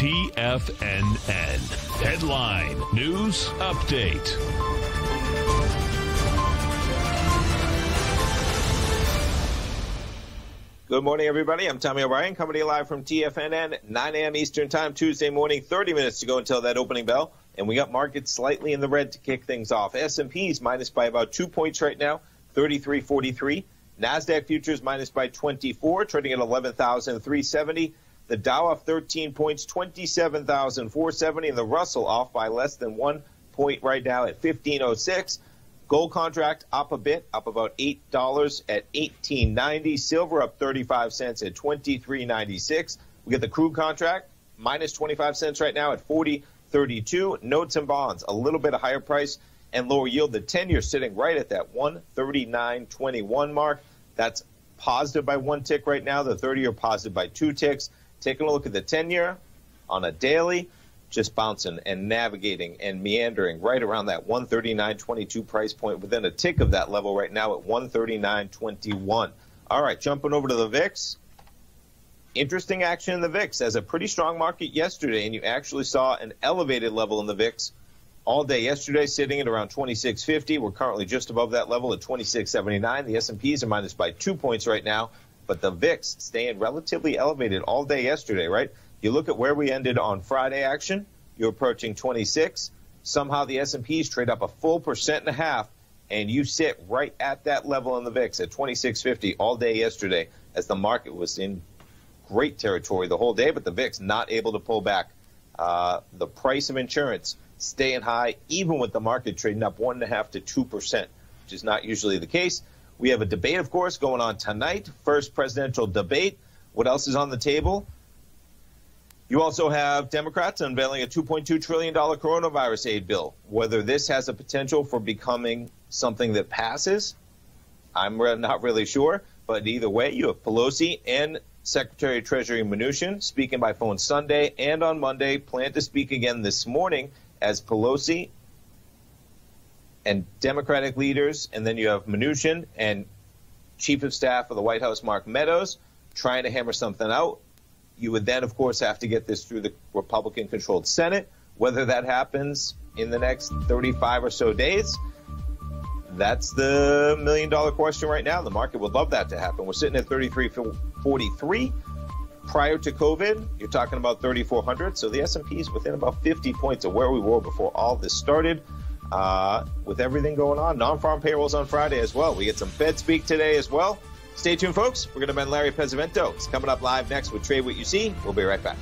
TFNN. Headline News Update. Good morning, everybody. I'm Tommy O'Brien, coming to you live from TFNN, 9 a.m. Eastern Time, Tuesday morning. 30 minutes to go until that opening bell, and we got markets slightly in the red to kick things off. S&P's minus by about two points right now, 33.43. Nasdaq futures minus by 24, trading at 11,370. The Dow off 13 points, 27,470, and the Russell off by less than one point right now at 1506. Gold contract up a bit, up about eight dollars at eighteen ninety. Silver up thirty five cents at twenty three ninety six. We get the crude contract minus twenty five cents right now at forty thirty two. Notes and bonds a little bit of higher price and lower yield. The ten year sitting right at that one thirty nine twenty one mark. That's positive by one tick right now. The thirty year positive by two ticks. Taking a look at the ten year on a daily just bouncing and navigating and meandering right around that 139.22 price point within a tick of that level right now at 139.21. All right, jumping over to the VIX. Interesting action in the VIX as a pretty strong market yesterday, and you actually saw an elevated level in the VIX all day yesterday, sitting at around 2650. We're currently just above that level at 2679. The S&Ps are minus by two points right now, but the VIX staying relatively elevated all day yesterday, right? You look at where we ended on Friday action, you're approaching 26. Somehow the S&Ps trade up a full percent and a half, and you sit right at that level in the VIX at 2650 all day yesterday as the market was in great territory the whole day, but the VIX not able to pull back. Uh, the price of insurance staying high, even with the market trading up one and a half to two percent, which is not usually the case. We have a debate, of course, going on tonight. First presidential debate. What else is on the table? You also have Democrats unveiling a $2.2 trillion coronavirus aid bill. Whether this has a potential for becoming something that passes, I'm not really sure. But either way, you have Pelosi and Secretary of Treasury Mnuchin speaking by phone Sunday and on Monday, plan to speak again this morning as Pelosi and Democratic leaders, and then you have Mnuchin and Chief of Staff of the White House, Mark Meadows, trying to hammer something out. You would then, of course, have to get this through the Republican controlled Senate. Whether that happens in the next 35 or so days, that's the million dollar question right now. The market would love that to happen. We're sitting at 33.43. Prior to COVID, you're talking about 3,400. So the S&P is within about 50 points of where we were before all this started. Uh, with everything going on, non-farm payrolls on Friday as well. We get some Fed speak today as well. Stay tuned, folks. We're going to bend Larry Pesavento. It's coming up live next with Trade What You See. We'll be right back.